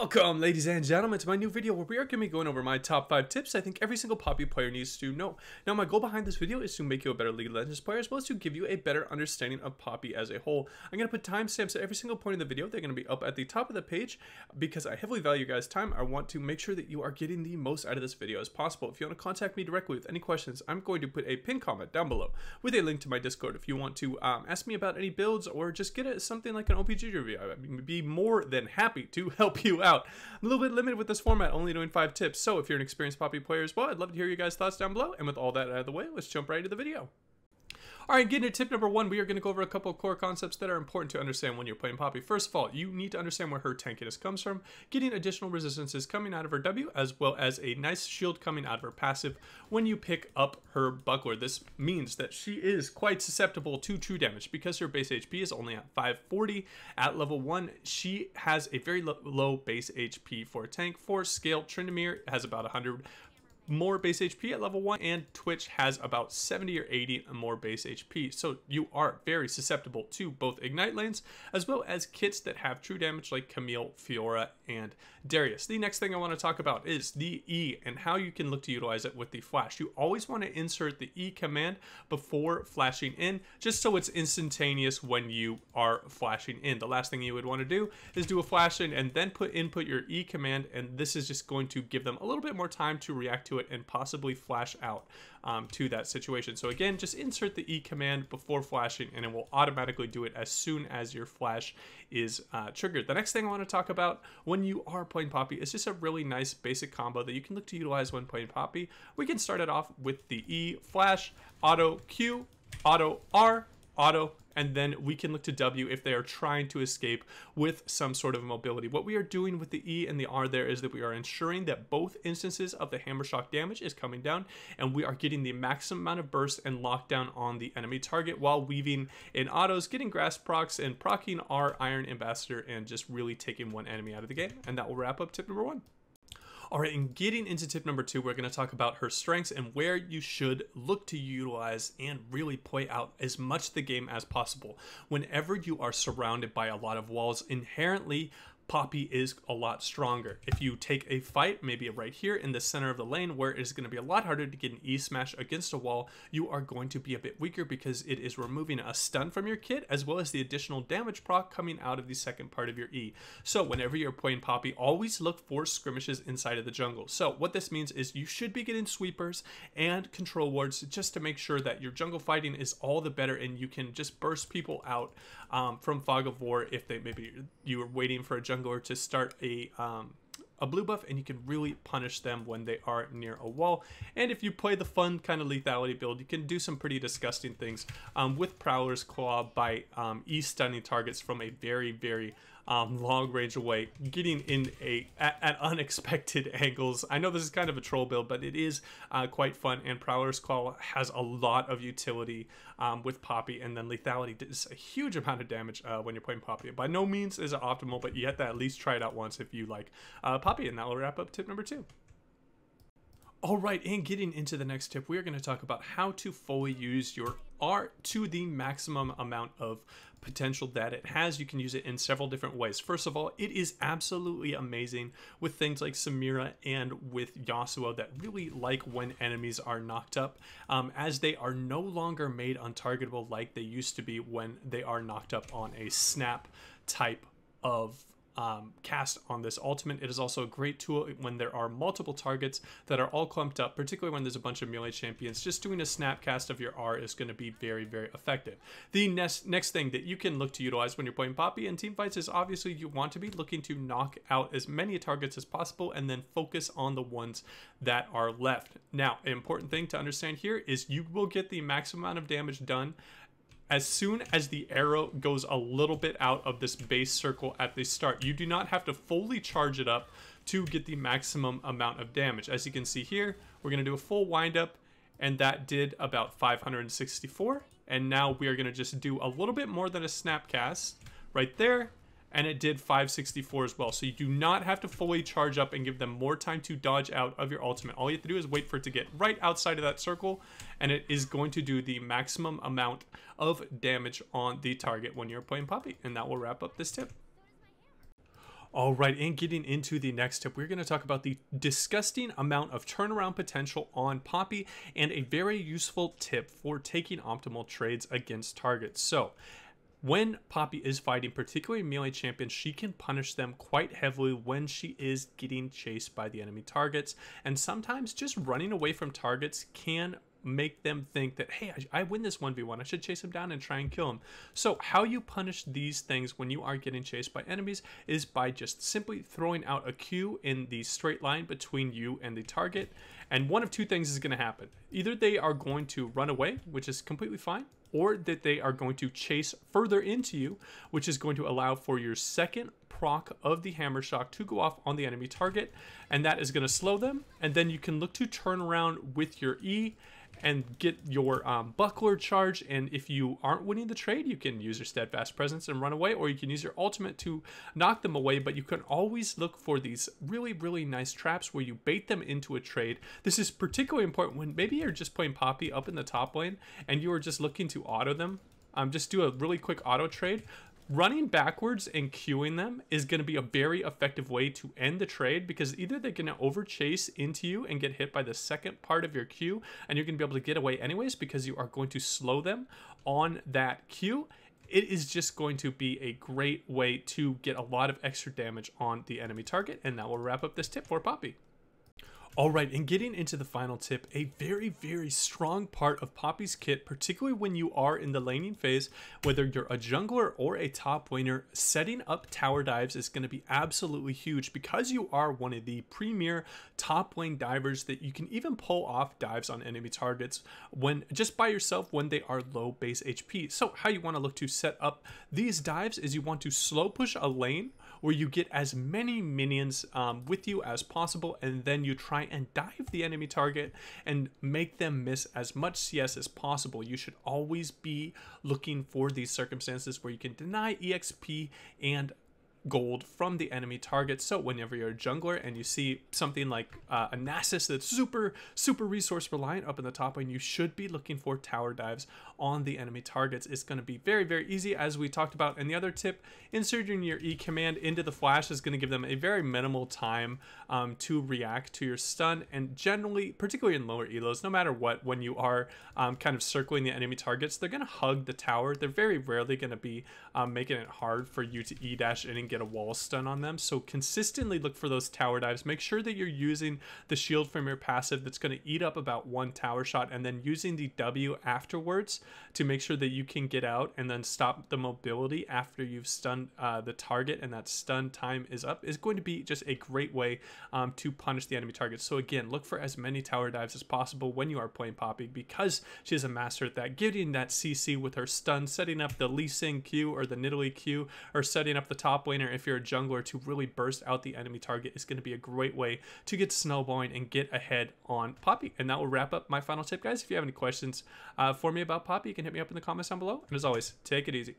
Welcome, ladies and gentlemen, to my new video where we are going to be going over my top 5 tips I think every single Poppy player needs to know. Now, my goal behind this video is to make you a better League of Legends player as well as to give you a better understanding of Poppy as a whole. I'm going to put timestamps at every single point in the video. They're going to be up at the top of the page because I heavily value guys' time. I want to make sure that you are getting the most out of this video as possible. If you want to contact me directly with any questions, I'm going to put a pin comment down below with a link to my Discord. If you want to um, ask me about any builds or just get a, something like an OPG review, I'd be more than happy to help you out. I'm a little bit limited with this format, only doing five tips. So if you're an experienced Poppy player as well, I'd love to hear your guys' thoughts down below. And with all that out of the way, let's jump right into the video. All right, getting to tip number one, we are going to go over a couple core concepts that are important to understand when you're playing Poppy. First of all, you need to understand where her tankiness comes from, getting additional resistances coming out of her W, as well as a nice shield coming out of her passive when you pick up her buckler. This means that she is quite susceptible to true damage because her base HP is only at 540 at level 1. She has a very low base HP for a tank. For scale, Tryndamere has about 100 more base HP at level 1 and Twitch has about 70 or 80 more base HP. So you are very susceptible to both Ignite lanes as well as kits that have true damage like Camille, Fiora, and Darius. The next thing I want to talk about is the E and how you can look to utilize it with the flash. You always want to insert the E command before flashing in just so it's instantaneous when you are flashing in. The last thing you would want to do is do a flash in and then put input your E command and this is just going to give them a little bit more time to react to it and possibly flash out um, to that situation. So again, just insert the E command before flashing and it will automatically do it as soon as your flash is uh, triggered. The next thing I want to talk about when you are playing Poppy is just a really nice basic combo that you can look to utilize when playing Poppy. We can start it off with the E flash, auto Q, auto R, auto and then we can look to W if they are trying to escape with some sort of mobility. What we are doing with the E and the R there is that we are ensuring that both instances of the hammer shock damage is coming down and we are getting the maximum amount of burst and lockdown on the enemy target while weaving in autos, getting Grasp procs and procking our Iron Ambassador and just really taking one enemy out of the game. And that will wrap up tip number one. All right, and getting into tip number two, we're going to talk about her strengths and where you should look to utilize and really play out as much the game as possible. Whenever you are surrounded by a lot of walls, inherently Poppy is a lot stronger. If you take a fight, maybe right here in the center of the lane, where it is going to be a lot harder to get an E smash against a wall, you are going to be a bit weaker because it is removing a stun from your kit as well as the additional damage proc coming out of the second part of your E. So whenever you're playing Poppy, always look for skirmishes inside of the jungle. So what this means is you should be getting sweepers and control wards just to make sure that your jungle fighting is all the better and you can just burst people out um, from Fog of War if they maybe you were waiting for a jungler to start a um, a blue buff and you can really punish them when they are near a wall. And if you play the fun kind of lethality build, you can do some pretty disgusting things um, with Prowler's Claw by um, E-stunning targets from a very, very um, long range away, getting in a at, at, unexpected angles. I know this is kind of a troll build, but it is uh, quite fun. And Prowler's Claw has a lot of utility um, with Poppy, and then lethality does a huge amount of damage uh, when you're playing Poppy. By no means is it optimal, but you have to at least try it out once if you like uh, Poppy. And that will wrap up tip number two. All right, and getting into the next tip, we are going to talk about how to fully use your R to the maximum amount of potential that it has. You can use it in several different ways. First of all, it is absolutely amazing with things like Samira and with Yasuo that really like when enemies are knocked up, um, as they are no longer made untargetable like they used to be when they are knocked up on a snap type of um, cast on this ultimate. It is also a great tool when there are multiple targets that are all clumped up, particularly when there's a bunch of melee champions. Just doing a snap cast of your R is going to be very, very effective. The next, next thing that you can look to utilize when you're playing Poppy in team fights is obviously you want to be looking to knock out as many targets as possible and then focus on the ones that are left. Now, an important thing to understand here is you will get the maximum amount of damage done as soon as the arrow goes a little bit out of this base circle at the start. You do not have to fully charge it up to get the maximum amount of damage. As you can see here, we're going to do a full windup, and that did about 564. And now we are going to just do a little bit more than a snap cast right there, and it did 564 as well. So you do not have to fully charge up and give them more time to dodge out of your ultimate. All you have to do is wait for it to get right outside of that circle, and it is going to do the maximum amount of damage on the target when you're playing Poppy. And that will wrap up this tip. All right, and getting into the next tip, we're going to talk about the disgusting amount of turnaround potential on Poppy and a very useful tip for taking optimal trades against targets. So, when Poppy is fighting, particularly melee champions, she can punish them quite heavily when she is getting chased by the enemy targets. And sometimes just running away from targets can make them think that hey I, I, win this 1v1 i should chase him down and try and kill him. So how you punish these things when you are getting chased by enemies is by just simply throwing out a Q in the straight line between you and the target. And one of two things is going to happen. Either they are going to run away which is completely fine or that they are going to chase further into you which is going to allow for your second proc of the hammer shock to go off on the enemy target and that is going to slow them and then you can look to turn around with your e and get your um, buckler charge. And if you aren't winning the trade, you can use your steadfast presence and run away, or you can use your ultimate to knock them away. But you can always look for these really, really nice traps where you bait them into a trade. This is particularly important when maybe you're just playing Poppy up in the top lane and you are just looking to auto them. Um, just do a really quick auto trade running backwards and queuing them is going to be a very effective way to end the trade because either they're going to over chase into you and get hit by the second part of your Q and you're going to be able to get away anyways because you are going to slow them on that Q. It is just going to be a great way to get a lot of extra damage on the enemy target. And that will wrap up this tip for poppy all right, and getting into the final tip, a very, very strong part of Poppy's kit, particularly when you are in the laning phase, whether you're a jungler or a top laner, setting up tower dives is going to be absolutely huge because you are one of the premier top lane divers that you can even pull off dives on enemy targets when just by yourself when they are low base HP. So how you want to look to set up these dives is you want to slow push a lane where you get as many minions um, with you as possible and then you try and dive the enemy target and make them miss as much CS as possible. You should always be looking for these circumstances where you can deny EXP and gold from the enemy target. So whenever you're a jungler and you see something like uh, a Nasus that's super, super resource reliant up in the top lane, you should be looking for tower dives on the enemy targets. It's going to be very, very easy as we talked about. And the other tip, inserting your E command into the flash is going to give them a very minimal time um, to react to your stun. And generally, particularly in lower elos, no matter what, when you are um, kind of circling the enemy targets, they're going to hug the tower. They're very rarely going to be um, making it hard for you to E dash in and get a wall stun on them. So consistently look for those tower dives. Make sure that you're using the shield from your passive that's going to eat up about one tower shot and then using the W afterwards to make sure that you can get out and then stop the mobility after you've stunned uh, the target and that stun time is up is going to be just a great way um, to punish the enemy target. So again, look for as many tower dives as possible when you are playing Poppy because she is a master at that. Getting that CC with her stun, setting up the Lee Q or the Nidalee Q, or setting up the top laner if you're a jungler to really burst out the enemy target is going to be a great way to get snowballing and get ahead on Poppy. And that will wrap up my final tip, guys. If you have any questions uh, for me about Poppy, you can hit me up in the comments down below. And as always, take it easy.